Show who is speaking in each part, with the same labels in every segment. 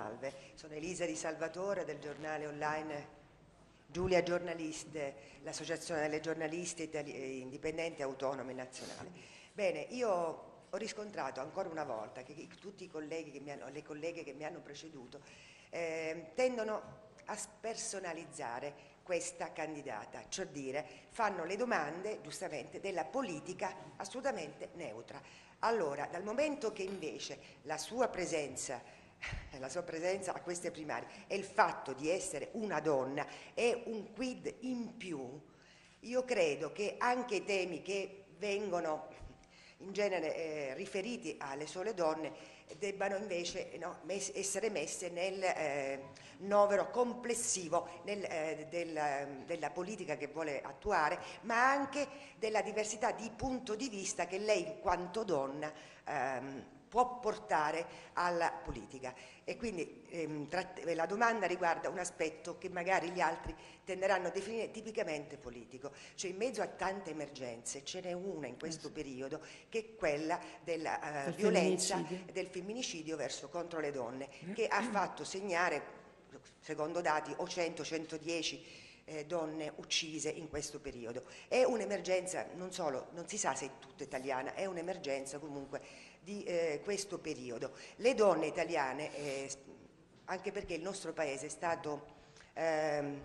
Speaker 1: Salve, sono Elisa Di Salvatore del giornale online Giulia Giornaliste, l'associazione delle giornaliste indipendenti, autonome nazionali. Bene, io ho riscontrato ancora una volta che tutti i colleghi hanno, le colleghe che mi hanno preceduto eh, tendono a spersonalizzare questa candidata, cioè dire fanno le domande giustamente della politica assolutamente neutra. Allora, dal momento che invece la sua presenza la sua presenza a queste primarie. E il fatto di essere una donna è un quid in più, io credo che anche i temi che vengono in genere eh, riferiti alle sole donne debbano invece no, mes essere messe nel eh, novero complessivo nel, eh, del, della politica che vuole attuare, ma anche della diversità di punto di vista che lei in quanto donna ehm, può portare alla politica. E quindi ehm, la domanda riguarda un aspetto che magari gli altri tenderanno a definire tipicamente politico, cioè in mezzo a tante emergenze ce n'è una in questo eh periodo che è quella della uh, violenza femminicidio. del femminicidio verso contro le donne, che ha fatto segnare, secondo dati, o 100-110 eh, donne uccise in questo periodo. È un'emergenza, non solo, non si sa se è tutta italiana, è un'emergenza comunque di eh, questo periodo. Le donne italiane, eh, anche perché il nostro paese è stato ehm,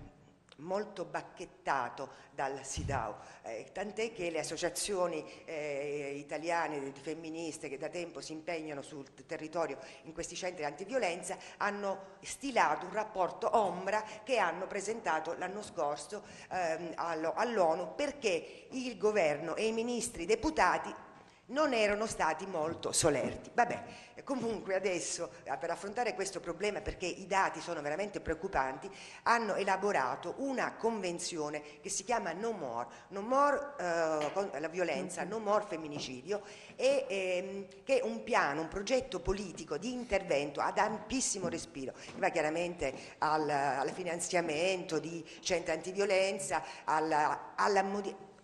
Speaker 1: molto bacchettato dal SIDAO, eh, tant'è che le associazioni eh, italiane femministe che da tempo si impegnano sul territorio in questi centri antiviolenza hanno stilato un rapporto ombra che hanno presentato l'anno scorso ehm, all'ONU perché il governo e i ministri deputati non erano stati molto solerti. Vabbè, comunque adesso eh, per affrontare questo problema, perché i dati sono veramente preoccupanti, hanno elaborato una convenzione che si chiama No More, No More eh, la violenza, No More femminicidio, e, ehm, che è un piano, un progetto politico di intervento ad ampissimo respiro, che va chiaramente al, al finanziamento di centri antiviolenza, alla, alla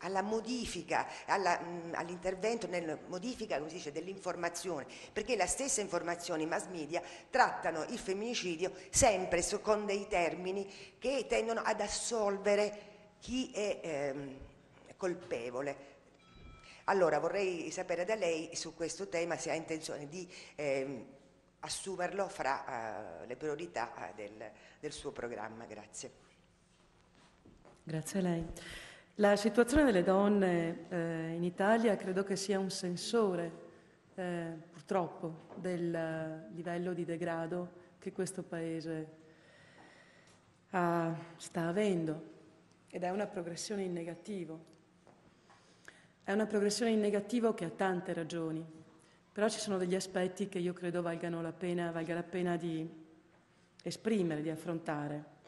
Speaker 1: alla modifica, all'intervento nella modifica dell'informazione, perché la stessa informazione, i mass media trattano il femminicidio sempre con dei termini che tendono ad assolvere chi è ehm, colpevole. Allora vorrei sapere da lei su questo tema se ha intenzione di ehm, assumerlo fra uh, le priorità uh, del, del suo programma. Grazie.
Speaker 2: Grazie a lei. La situazione delle donne eh, in Italia credo che sia un sensore, eh, purtroppo, del livello di degrado che questo Paese ha, sta avendo. Ed è una progressione in negativo. È una progressione in negativo che ha tante ragioni, però ci sono degli aspetti che io credo valgano la pena, valga la pena di esprimere, di affrontare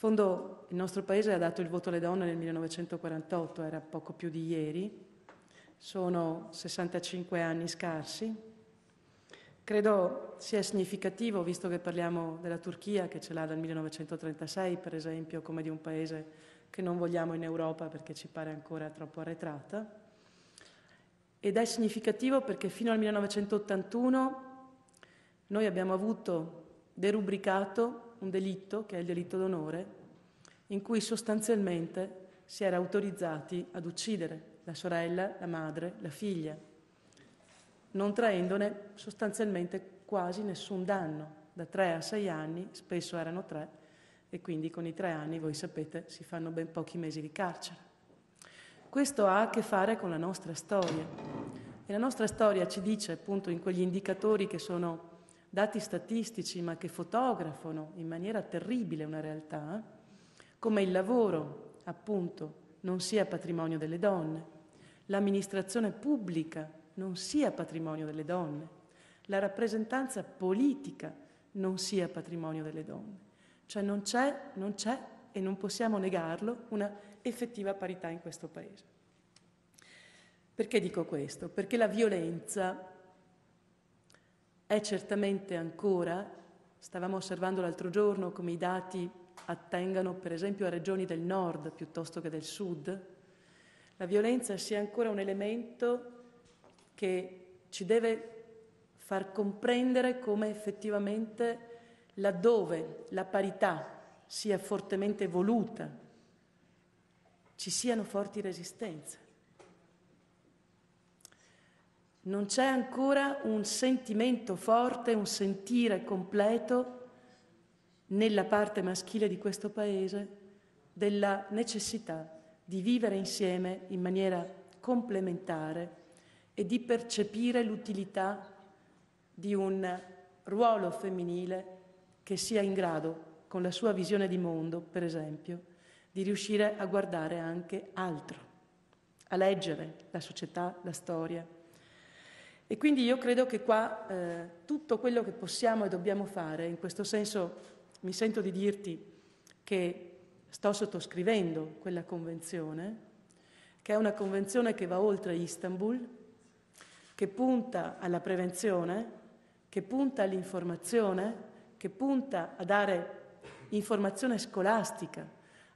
Speaker 2: fondo il nostro paese ha dato il voto alle donne nel 1948, era poco più di ieri, sono 65 anni scarsi. Credo sia significativo, visto che parliamo della Turchia, che ce l'ha dal 1936, per esempio, come di un paese che non vogliamo in Europa perché ci pare ancora troppo arretrata. Ed è significativo perché fino al 1981 noi abbiamo avuto derubricato un delitto, che è il delitto d'onore, in cui sostanzialmente si era autorizzati ad uccidere la sorella, la madre, la figlia, non traendone sostanzialmente quasi nessun danno. Da tre a sei anni, spesso erano tre, e quindi con i tre anni, voi sapete, si fanno ben pochi mesi di carcere. Questo ha a che fare con la nostra storia. E la nostra storia ci dice appunto in quegli indicatori che sono dati statistici ma che fotografano in maniera terribile una realtà, come il lavoro, appunto, non sia patrimonio delle donne, l'amministrazione pubblica non sia patrimonio delle donne, la rappresentanza politica non sia patrimonio delle donne. Cioè non c'è, non c'è e non possiamo negarlo una effettiva parità in questo Paese. Perché dico questo? Perché la violenza è certamente ancora, stavamo osservando l'altro giorno come i dati attengano per esempio a regioni del nord piuttosto che del sud, la violenza sia ancora un elemento che ci deve far comprendere come effettivamente laddove la parità sia fortemente voluta, ci siano forti resistenze. Non c'è ancora un sentimento forte, un sentire completo nella parte maschile di questo Paese della necessità di vivere insieme in maniera complementare e di percepire l'utilità di un ruolo femminile che sia in grado, con la sua visione di mondo, per esempio, di riuscire a guardare anche altro, a leggere la società, la storia. E quindi io credo che qua eh, tutto quello che possiamo e dobbiamo fare, in questo senso mi sento di dirti che sto sottoscrivendo quella convenzione, che è una convenzione che va oltre Istanbul, che punta alla prevenzione, che punta all'informazione, che punta a dare informazione scolastica,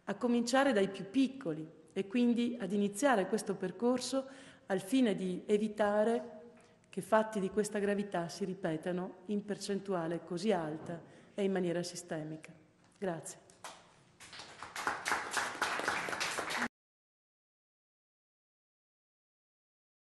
Speaker 2: a cominciare dai più piccoli e quindi ad iniziare questo percorso al fine di evitare che fatti di questa gravità si ripetano in percentuale così alta e in maniera sistemica. Grazie.